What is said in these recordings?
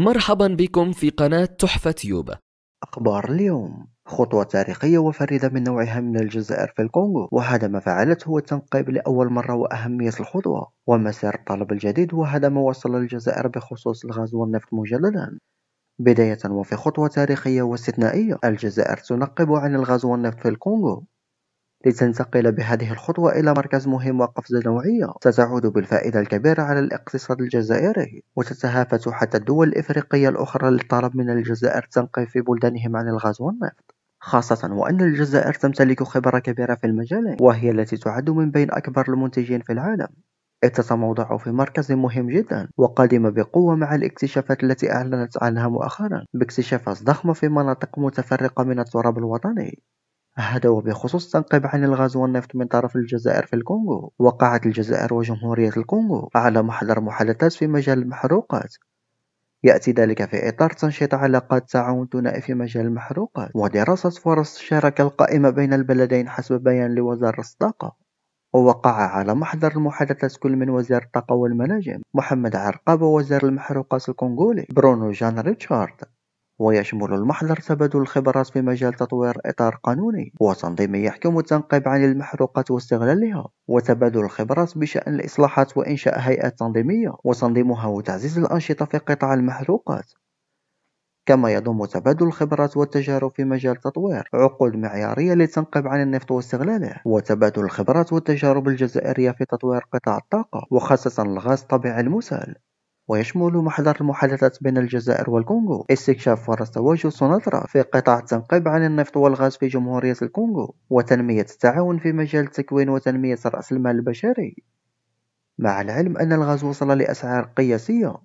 مرحبا بكم في قناة تحفة تيوب أخبار اليوم. خطوة تاريخية وفريدة من نوعها من الجزائر في الكونغو وهذا ما فعلته هو التنقيب لأول مرة وأهمية الخطوة. ومسار الطلب الجديد وهذا ما وصل الجزائر بخصوص الغاز والنفط مجددا. بداية وفي خطوة تاريخية واستثنائية الجزائر تنقب عن الغاز والنفط في الكونغو. لتنتقل بهذه الخطوة إلى مركز مهم وقفزة نوعية ستعود بالفائدة الكبيرة على الاقتصاد الجزائري. وتتهافت حتى الدول الإفريقية الأخرى للطلب من الجزائر التنقيب في بلدانهم عن الغاز والنفط. خاصة وأن الجزائر تمتلك خبرة كبيرة في المجال وهي التي تعد من بين أكبر المنتجين في العالم. إذ تتموضع في مركز مهم جدا وقادمة بقوة مع الاكتشافات التي أعلنت عنها مؤخرا. باكتشافات ضخمة في مناطق متفرقة من التراب الوطني. هذا وبخصوص التنقيب عن الغاز والنفط من طرف الجزائر في الكونغو. وقعت الجزائر وجمهورية الكونغو على محضر محادثات في مجال المحروقات. يأتي ذلك في إطار تنشيط علاقات تعاون ثنائي في مجال المحروقات ودراسة فرص الشراكة القائمة بين البلدين حسب بيان لوزارة الطاقة. ووقع على محضر المحادثات كل من وزير الطاقة والمناجم محمد عرقاب ووزير المحروقات الكونغولي برونو جان ريتشارد. ويشمل المحضر تبادل الخبرات في مجال تطوير إطار قانوني وتنظيمي يحكم التنقيب عن المحروقات واستغلالها وتبادل الخبرات بشأن الإصلاحات وإنشاء هيئات تنظيمية وتنظيمها وتعزيز الأنشطة في قطاع المحروقات. كما يضم تبادل الخبرات والتجارب في مجال تطوير عقود معيارية للتنقيب عن النفط واستغلاله وتبادل الخبرات والتجارب الجزائرية في تطوير قطاع الطاقة وخاصة الغاز الطبيعي المسال ويشمل محضر المحادثات بين الجزائر والكونغو. استكشاف فرص تواجد سوناترا في قطاع التنقيب عن النفط والغاز في جمهورية الكونغو وتنمية التعاون في مجال التكوين وتنمية رأس المال البشري. مع العلم أن الغاز وصل لأسعار قياسية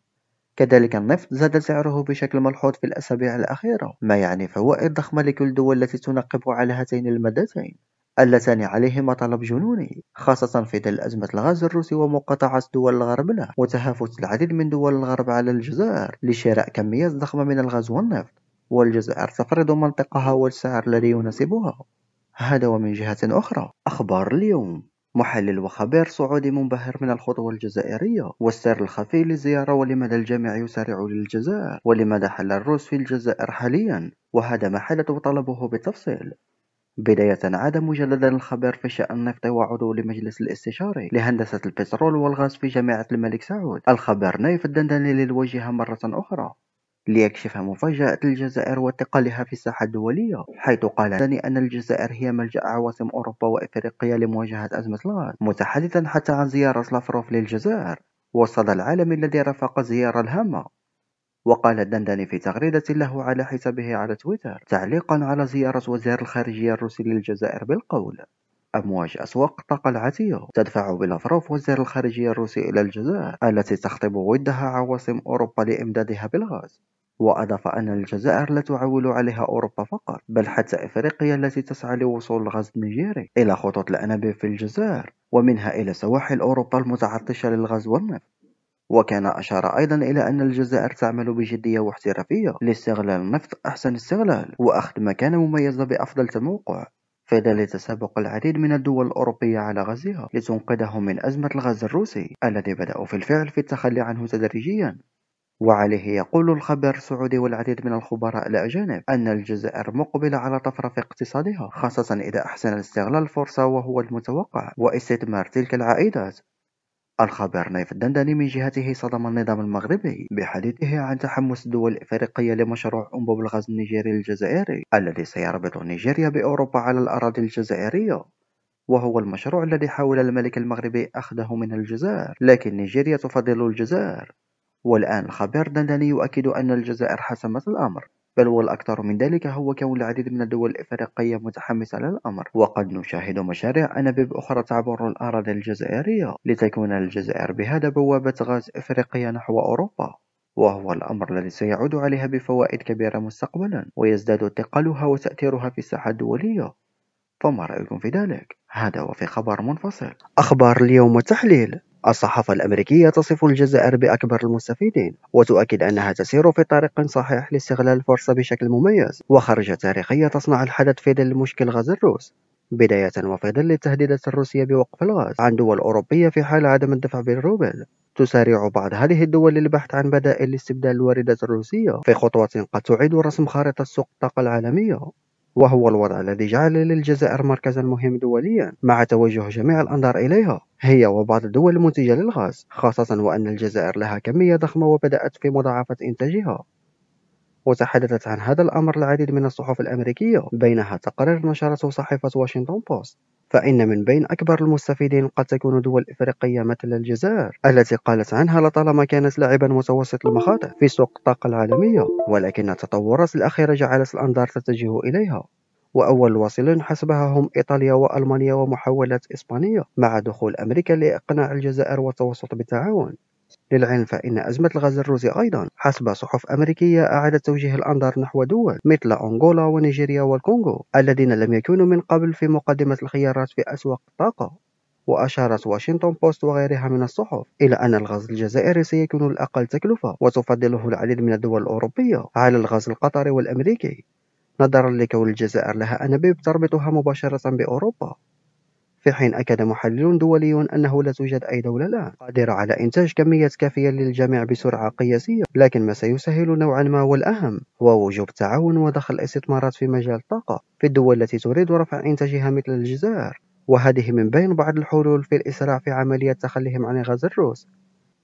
كذلك النفط زاد سعره بشكل ملحوظ في الأسابيع الأخيرة ما يعني فوائد ضخمة لكل الدول التي تنقب على هاتين المادتين. اللتان عليهما طلب جنوني خاصة في ظل أزمة الغاز الروسي ومقاطعة دول الغرب له وتهافت العديد من دول الغرب على الجزائر لشراء كميات ضخمة من الغاز والنفط والجزائر تفرض منطقها والسعر الذي يناسبها. هذا ومن جهة أخرى أخبار اليوم. محلل وخبير سعودي منبهر من الخطوة الجزائرية والسر الخفي للزيارة ولماذا الجميع يسارع للجزائر ولماذا حل الروس في الجزائر حاليا؟ وهذا ما حدث وطلبه بالتفصيل. بداية عاد مجددا الخبير في شأن النفط وعضو لمجلس الاستشاري لهندسة البترول والغاز في جامعة الملك سعود. الخبير نايف الدندني للوجهة مرة أخرى ليكشف مفاجأة الجزائر وثقلها في الساحة الدولية حيث قال داني أن الجزائر هي ملجأ عواصم أوروبا وإفريقيا لمواجهة أزمة الغاز متحدثا حتى عن زيارة لافروف للجزائر. والصدى العالمي الذي رافق الزيارة الهامة. وقال الدندني في تغريدة له على حسابه على تويتر تعليقا على زيارة وزير الخارجية الروسي للجزائر بالقول أمواج أسواق الطاقة العاتية تدفع بلافروف وزير الخارجية الروسي إلى الجزائر التي تخطب ودها عواصم أوروبا لإمدادها بالغاز. وأضاف أن الجزائر لا تعول عليها أوروبا فقط بل حتى إفريقيا التي تسعى لوصول الغاز النيجيري إلى خطوط الأنابيب في الجزائر ومنها إلى سواحل أوروبا المتعطشة للغاز والنفط. وكان أشار أيضا إلى أن الجزائر تعمل بجدية واحترافية لاستغلال النفط أحسن استغلال وأخذ مكانة مميزة بأفضل تموقع في ظل تسابق العديد من الدول الأوروبية على غزها لتنقذهم من أزمة الغاز الروسي الذي بدأوا في الفعل في التخلي عنه تدريجيا. وعليه يقول الخبير السعودي والعديد من الخبراء الأجانب أن الجزائر مقبلة على طفرة في اقتصادها خاصة إذا أحسن استغلال الفرصة وهو المتوقع واستثمار تلك العائدات. الخبر. نايف الدندني من جهته صدم النظام المغربي بحديثه عن تحمس الدول الإفريقية لمشروع أنبوب الغاز النيجيري الجزائري الذي سيربط نيجيريا بأوروبا على الأراضي الجزائرية وهو المشروع الذي حاول الملك المغربي أخذه من الجزائر. لكن نيجيريا تفضل الجزائر. والآن الخبير الدندني يؤكد أن الجزائر حسمت الأمر. بل والأكثر من ذلك هو كون العديد من الدول الإفريقية متحمسة للأمر. وقد نشاهد مشاريع أنابيب أخرى تعبر الأراضي الجزائرية لتكون الجزائر بهذا بوابة غاز إفريقية نحو أوروبا. وهو الأمر الذي سيعود عليها بفوائد كبيرة مستقبلا ويزداد ثقلها وتأثيرها في الساحة الدولية. فما رأيكم في ذلك؟ هذا وفي خبر منفصل. أخبار اليوم والتحليل. الصحافة الأمريكية تصف الجزائر بأكبر المستفيدين وتؤكد أنها تسير في طريق صحيح لاستغلال الفرصة بشكل مميز وخرجة تاريخية تصنع الحدث في ظل مشكل غاز الروس. بداية وفي ظل التهديدات الروسية بوقف الغاز عن دول أوروبية في حال عدم الدفع بالروبل تسارع بعض هذه الدول للبحث عن بدائل لاستبدال الواردات الروسية. في خطوة قد تعيد رسم خارطة سوق الطاقة العالمية. وهو الوضع الذي جعل للجزائر مركزا مهم دوليا مع توجه جميع الأنظار إليها هي وبعض الدول المنتجة للغاز خاصة وأن الجزائر لها كمية ضخمة وبدأت في مضاعفة إنتاجها. وتحدثت عن هذا الأمر العديد من الصحف الأمريكية بينها تقرير نشرته صحيفة واشنطن بوست فإن من بين أكبر المستفيدين قد تكون دول إفريقية مثل الجزائر التي قالت عنها لطالما كانت لاعبا متوسط المخاطر في سوق الطاقة العالمية ولكن التطورات الأخيرة جعلت الأنظار تتجه إليها. وأول الواصلين حسبها هم إيطاليا وألمانيا ومحاولات إسبانيا مع دخول أمريكا لإقناع الجزائر والتوسط بالتعاون. للعلم فإن أزمة الغاز الروسي أيضا حسب صحف أمريكية أعادت توجيه الأنظار نحو دول مثل أنغولا ونيجيريا والكونغو الذين لم يكونوا من قبل في مقدمة الخيارات في أسواق الطاقة. وأشارت واشنطن بوست وغيرها من الصحف إلى أن الغاز الجزائري سيكون الأقل تكلفة وتفضله العديد من الدول الأوروبية على الغاز القطري والأمريكي. نظرا لكون الجزائر لها أنابيب تربطها مباشرة بأوروبا. في حين أكد محلل دولي أنه لا توجد أي دولة الآن قادرة على إنتاج كميات كافية للجميع بسرعة قياسية لكن ما سيسهل نوعا ما والأهم هو وجوب التعاون ودخل الاستثمارات في مجال الطاقة في الدول التي تريد رفع إنتاجها مثل الجزائر. وهذه من بين بعض الحلول في الإسراع في عملية تخليهم عن غاز الروس.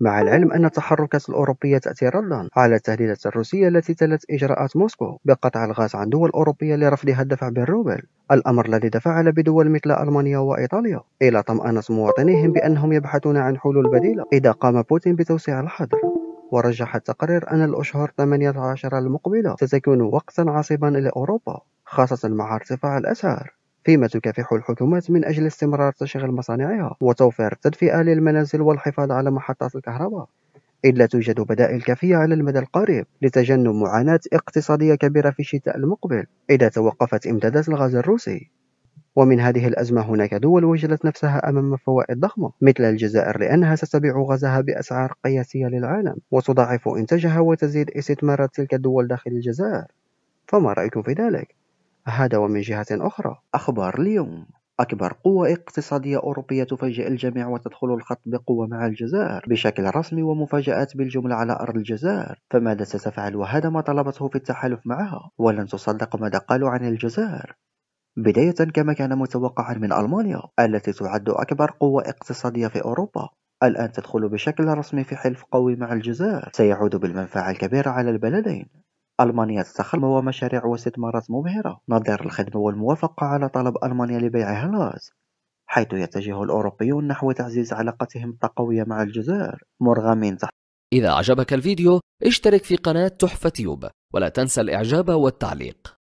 مع العلم أن التحركات الأوروبية تأتي ردا على التهديدات الروسية التي تلت إجراءات موسكو بقطع الغاز عن دول أوروبية لرفضها الدفع بالروبل. الأمر الذي تفاعل بدول مثل ألمانيا وإيطاليا إلى طمأنة مواطنيهم بأنهم يبحثون عن حلول بديلة. إذا قام بوتين بتوسيع الحظر ورجح التقرير أن الأشهر 18 المقبلة ستكون وقتا عصيبا لأوروبا خاصة مع ارتفاع الأسعار. فيما تكافح الحكومات من أجل استمرار تشغيل مصانعها وتوفير التدفئة للمنازل والحفاظ على محطات الكهرباء. إذ لا توجد بدائل كافية على المدى القريب لتجنب معاناة اقتصادية كبيرة في الشتاء المقبل إذا توقفت إمدادات الغاز الروسي. ومن هذه الأزمة هناك دول وجدت نفسها أمام فوائد ضخمة مثل الجزائر لأنها ستبيع غازها بأسعار قياسية للعالم وتضاعف إنتاجها وتزيد استثمارات تلك الدول داخل الجزائر. فما رأيكم في ذلك؟ هذا ومن جهة أخرى. أخبار اليوم. أكبر قوة اقتصادية أوروبية تفاجئ الجميع وتدخل الخط بقوة مع الجزائر. بشكل رسمي ومفاجآت بالجملة على أرض الجزائر. فماذا ستفعل وهذا ما طلبته في التحالف معها؟ ولن تصدق ماذا قالوا عن الجزائر. بداية كما كان متوقعا من ألمانيا التي تعد أكبر قوة اقتصادية في أوروبا. الآن تدخل بشكل رسمي في حلف قوي مع الجزائر. سيعود بالمنفعة الكبيرة على البلدين. ألمانيا تتخلم ومشاريع واستثمارات مبهرة. نظير الخدمة والموافقة على طلب ألمانيا لبيعها الغاز حيث يتجه الأوروبيون نحو تعزيز علاقتهم التقوية مع الجزائر. مرغمين تحت إذا أعجبك الفيديو اشترك في قناة تحفة تيوب ولا تنسى الإعجاب والتعليق.